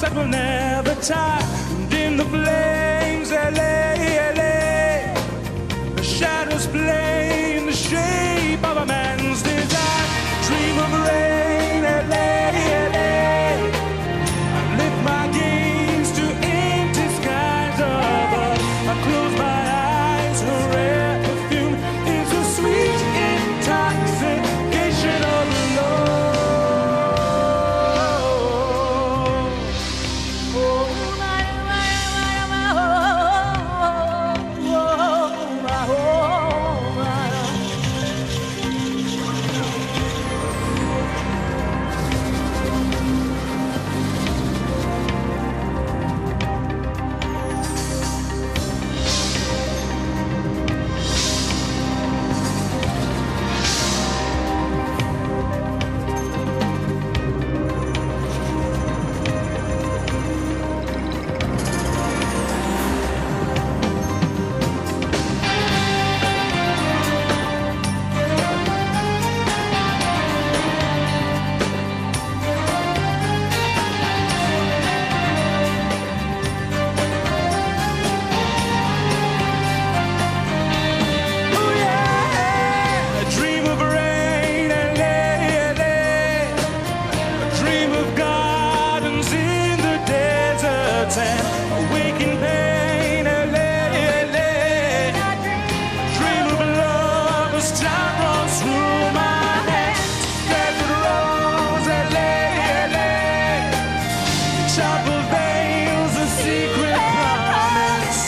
that will never tie. And in the flames, LA, the pretend awake in pain lay, A dream of love as time runs through my head. Dead rose lay, lay. Chapel veils a secret promise.